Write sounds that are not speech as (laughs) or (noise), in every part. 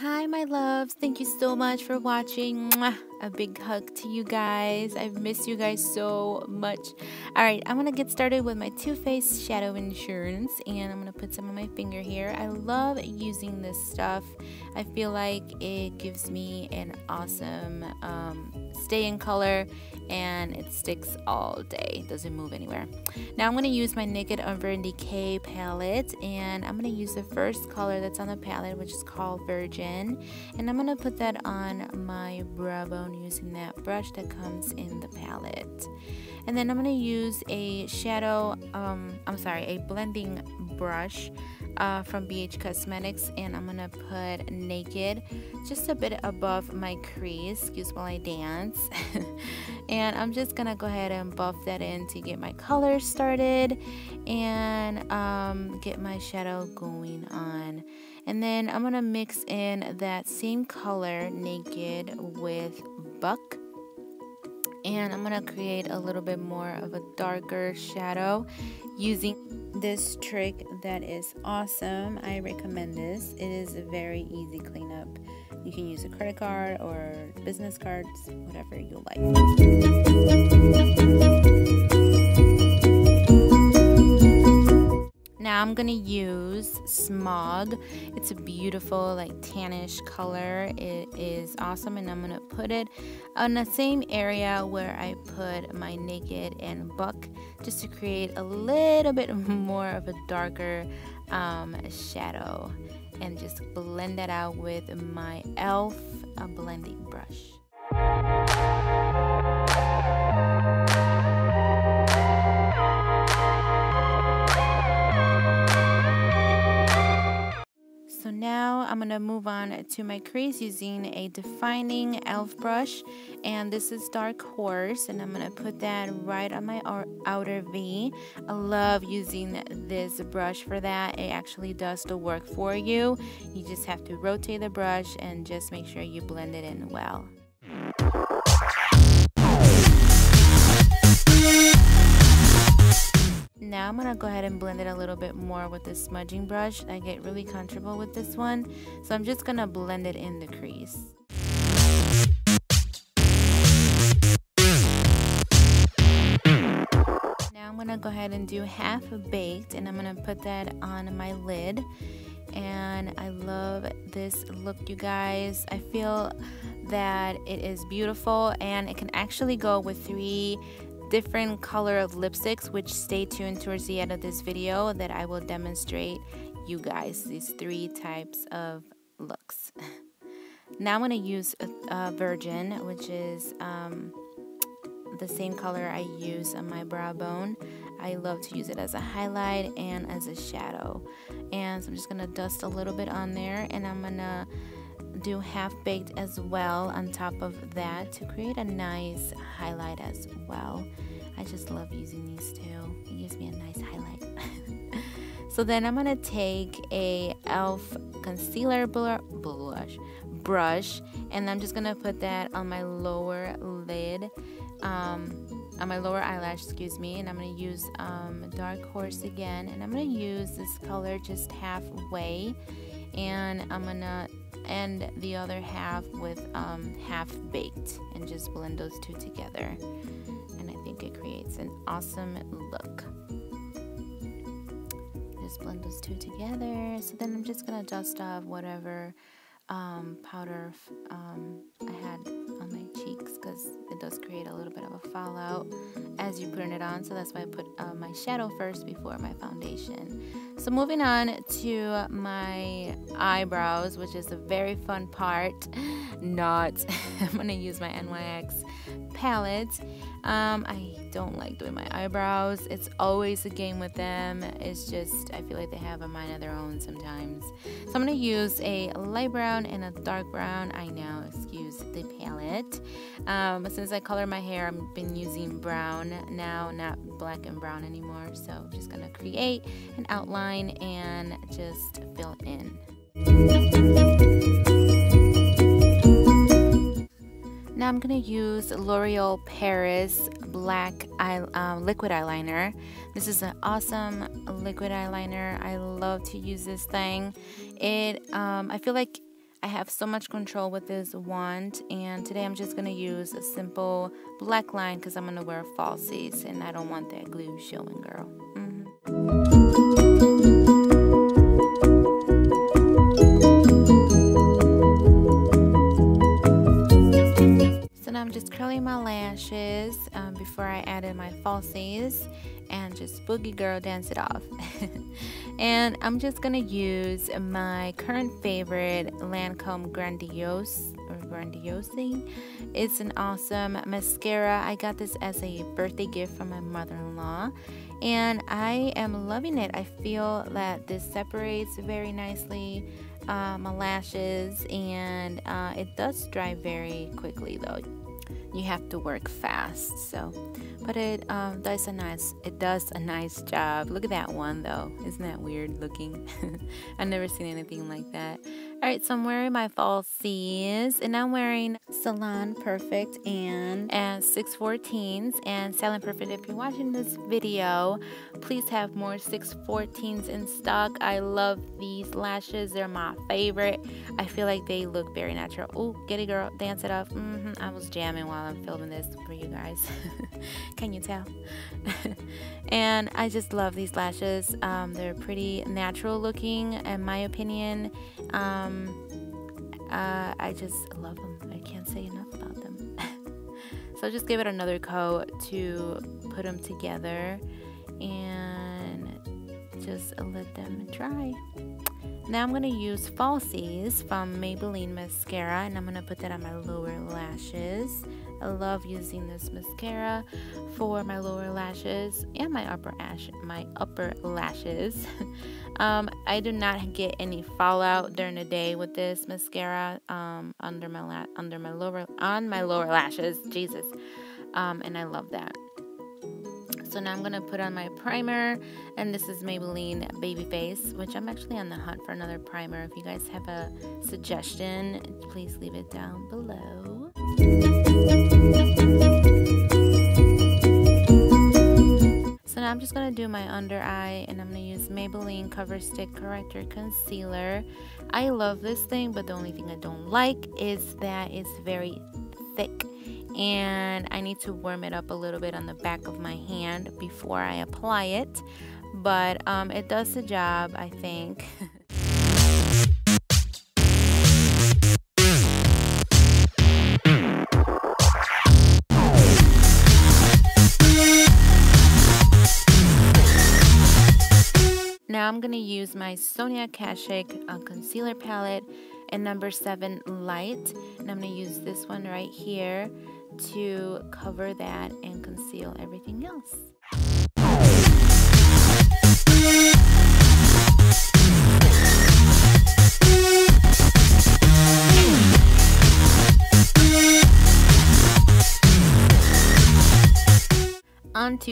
Hi, my loves. Thank you so much for watching. A big hug to you guys. I've missed you guys so much. All right, I'm going to get started with my Too Faced Shadow Insurance, and I'm going to put some on my finger here. I love using this stuff. I feel like it gives me an awesome um, stay in color and it sticks all day doesn't move anywhere now I'm going to use my Naked Urban Decay palette and I'm going to use the first color that's on the palette which is called Virgin and I'm going to put that on my brow bone using that brush that comes in the palette. And then I'm going to use a shadow um, I'm sorry a blending brush uh, from BH Cosmetics. And I'm gonna put naked just a bit above my crease. Excuse while I dance. (laughs) And I'm just gonna go ahead and buff that in to get my color started and um, get my shadow going on and then I'm gonna mix in that same color naked with buck and I'm gonna create a little bit more of a darker shadow using this trick that is awesome. I recommend this. It is a very easy cleanup. You can use a credit card or business cards, whatever you like. It's a beautiful like tannish color. It is awesome and I'm gonna put it on the same area where I put my Naked and Buck just to create a little bit (laughs) more of a darker um, shadow and just blend that out with my e.l.f. blending brush. Going to move on to my crease using a defining e.l.f. brush and this is Dark Horse and I'm going to put that right on my outer V. I love using this brush for that. It actually does the work for you. You just have to rotate the brush and just make sure you blend it in well. Now I'm going to go ahead and blend it a little bit more with this smudging brush. I get really comfortable with this one. So I'm just going to blend it in the crease. Now I'm going to go ahead and do half baked and I'm going to put that on my lid. And I love this look, you guys. I feel that it is beautiful and it can actually go with three different color of lipsticks which stay tuned towards the end of this video that I will demonstrate you guys these three types of looks. (laughs) now I'm going to use Virgin which is um, the same color I use on my brow bone. I love to use it as a highlight and as a shadow. And so I'm just going to dust a little bit on there and I'm going to do half baked as well on top of that to create a nice highlight as well. I just love using these two. It gives me a nice highlight. (laughs) so then I'm to take a e.l.f. concealer blush brush and I'm just to put that on my lower lid. Um, on my lower eyelash, excuse me, and I'm going to use um, Dark Horse again, and I'm going to use this color just halfway, and I'm going to and the other half with um, half baked and just blend those two together. And I think it creates an awesome look. Just blend those two together. So then I'm just gonna dust off whatever um, powder um, I had on my cheeks because it does create a little bit of a fallout as you putting it on. So that's why I put uh, my shadow first before my foundation so moving on to my eyebrows which is a very fun part not (laughs) I'm gonna use my NYX palette um, I don't like doing my eyebrows. It's always a game with them. It's just, I feel like they have a mind of their own sometimes. So I'm to use a light brown and a dark brown. I know, excuse the palette. Um, since I color my hair, I've been using brown now, not black and brown anymore. So I'm just going to create an outline and just fill in. Now I'm going to use L'Oreal Paris Black eye, um, Liquid Eyeliner. This is an awesome liquid eyeliner. I love to use this thing. It, um, I feel like I have so much control with this wand and today I'm just going to use a simple black line because I'm going to wear falsies and I don't want that glue showing girl. Mm -hmm. Now I'm just curling my lashes um, before I added my falsies and just boogie girl dance it off. (laughs) and I'm just gonna use my current favorite Lancome Grandiose or Grandiose. It's an awesome mascara. I got this as a birthday gift from my mother-in-law and I am loving it. I feel that this separates very nicely uh, my lashes and uh, it does dry very quickly though you have to work fast so but it um, does a nice it does a nice job look at that one though isn't that weird looking (laughs) I've never seen anything like that Alright, so I'm wearing my falsies and I'm wearing Salon Perfect and, and 614s and Salon Perfect. If you're watching this video, please have more 614s in stock. I love these lashes. They're my favorite. I feel like they look very natural. Oh, get it girl, dance it up. Mm -hmm. I was jamming while I'm filming this for you guys. (laughs) Can you tell? (laughs) and I just love these lashes. Um, they're pretty natural looking in my opinion. Um, uh, I just love them. I can't say enough about them. (laughs) so I just give it another coat to put them together and just let them dry. Now I'm going to use Falsies from Maybelline Mascara and I'm going to put that on my lower lashes. I love using this mascara for my lower lashes and my upper ash my upper lashes. (laughs) um, I do not get any fallout during the day with this mascara um, under my under my lower on my lower lashes. Jesus, um, and I love that. So now I'm going to put on my primer, and this is Maybelline Babyface, which I'm actually on the hunt for another primer. If you guys have a suggestion, please leave it down below. So now I'm just going to do my under eye and I'm going to use Maybelline Cover Stick Corrector Concealer. I love this thing, but the only thing I don't like is that it's very thick and I need to warm it up a little bit on the back of my hand before I apply it. But um, it does the job, I think. (laughs) Now I'm going to use my Sonia Kashuk uh, concealer palette in number 7 light and I'm going to use this one right here to cover that and conceal everything else.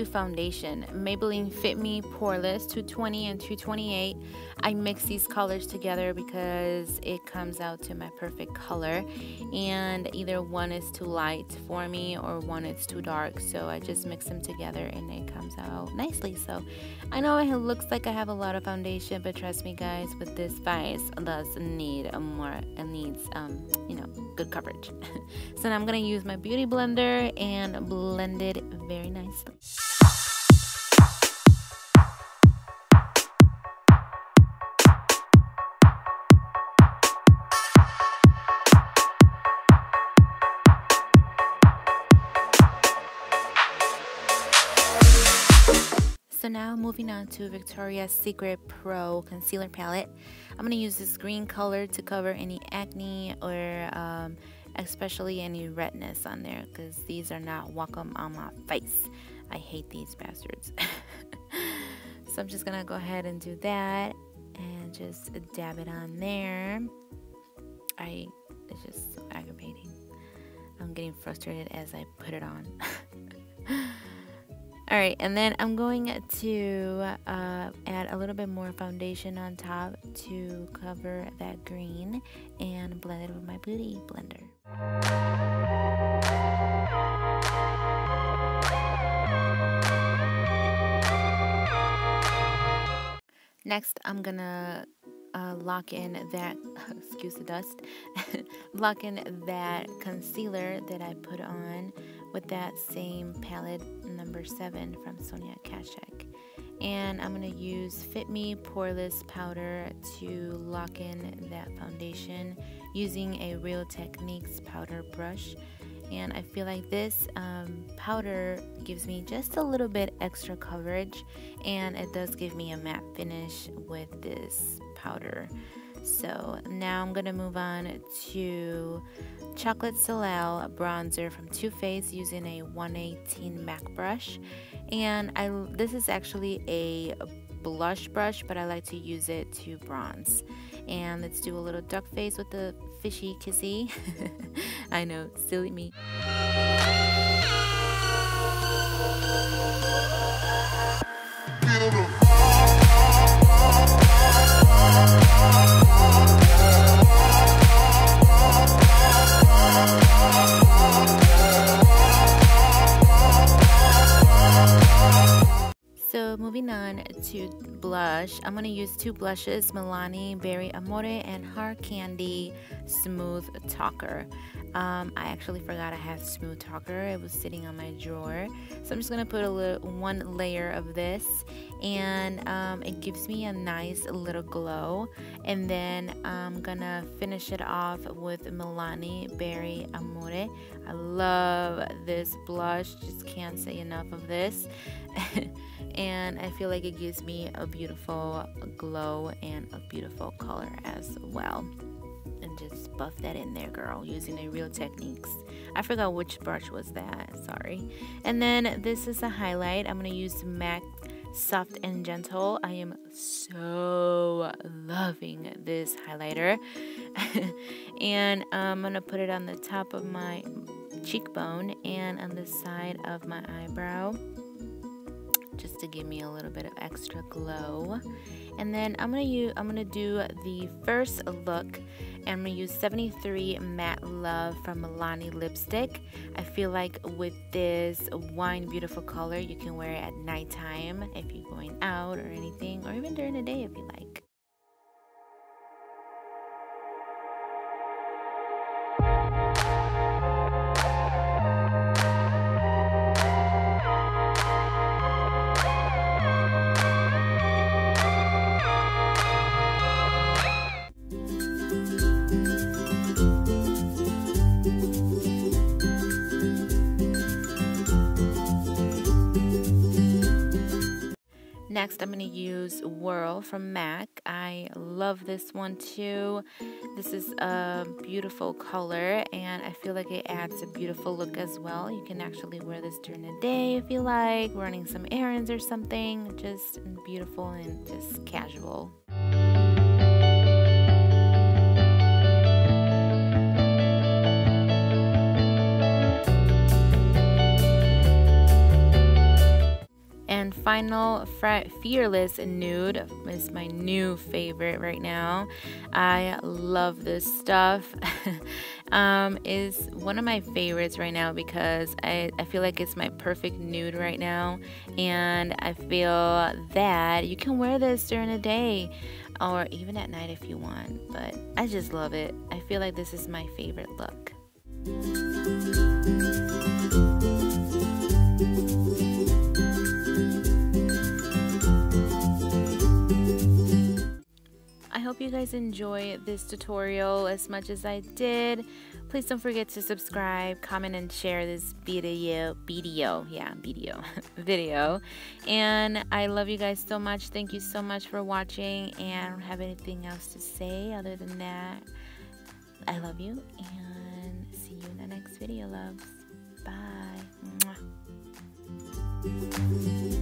Foundation. Maybelline Fit Me Poreless 220 and 228. I mix these colors together because it comes out to my perfect color. And either one is too light for me or one is too dark. So I just mix them together and it comes out nicely. So I know it looks like I have a lot of foundation, but trust me guys, with this face does need a more, it needs, um, you know, good coverage. (laughs) so now I'm going to use my beauty blender and blend it very nicely. So now moving on to Victoria's Secret Pro Concealer Palette. I'm going to use this green color to cover any acne or um, especially any redness on there because these are not welcome on my face. I hate these bastards. (laughs) so I'm just gonna go ahead and do that and just dab it on there. I it's just so aggravating. I'm getting frustrated as I put it on. (laughs) Alright, and then I'm going to uh, add a little bit more foundation on top to cover that green and blend it with my beauty blender. Next, I'm gonna uh, lock in that, (laughs) excuse the dust, (laughs) lock in that concealer that I put on with that same palette number 7 from Sonia Kashuk. And I'm going to use Fit Me Poreless Powder to lock in that foundation using a Real Techniques powder brush and I feel like this um, powder gives me just a little bit extra coverage and it does give me a matte finish with this powder so now I'm gonna move on to Chocolate Soleil bronzer from Too Faced using a 118 MAC brush. And I this is actually a blush brush but I like to use it to bronze. And let's do a little duck face with the fishy kissy. (laughs) I know silly me moving on to blush, I'm going to use two blushes, Milani Berry Amore and Hard Candy Smooth Talker. Um, I actually forgot I have Smooth Talker. It was sitting on my drawer. So I'm just going to put a little one layer of this and um, it gives me a nice little glow. And then I'm going to finish it off with Milani Berry Amore. I love this blush. Just can't say enough of this. (laughs) and I feel like it gives me a beautiful glow and a beautiful color as well and just buff that in there girl using a real techniques. I forgot which brush was that sorry. And then this is a highlight. I'm gonna use MAC soft and gentle. I am so loving this highlighter. (laughs) And um, I'm gonna put it on the top of my cheekbone and on the side of my eyebrow just to give me a little bit of extra glow. And then I'm gonna use I'm gonna do the first look and I'm gonna use 73 Matte Love from Milani lipstick. I feel like with this wine beautiful color you can wear it at nighttime if you're going out or anything or even during the day if you like. Next, I'm going to use Whirl from MAC. I love this one too. This is a beautiful color and I feel like it adds a beautiful look as well. You can actually wear this during the day if you like, running some errands or something. Just beautiful and just casual. Final Fearless Nude is my new favorite right now. I love this stuff. (laughs) um, is one of my favorites right now because I, I feel like it's my perfect nude right now. And I feel that you can wear this during the day or even at night if you want. But I just love it. I feel like this is my favorite look. Hope you guys enjoy this tutorial as much as I did. Please don't forget to subscribe, comment, and share this video, video, yeah, video, (laughs) video. And I love you guys so much. Thank you so much for watching. And I don't have anything else to say other than that. I love you and see you in the next video, loves. Bye. Mwah.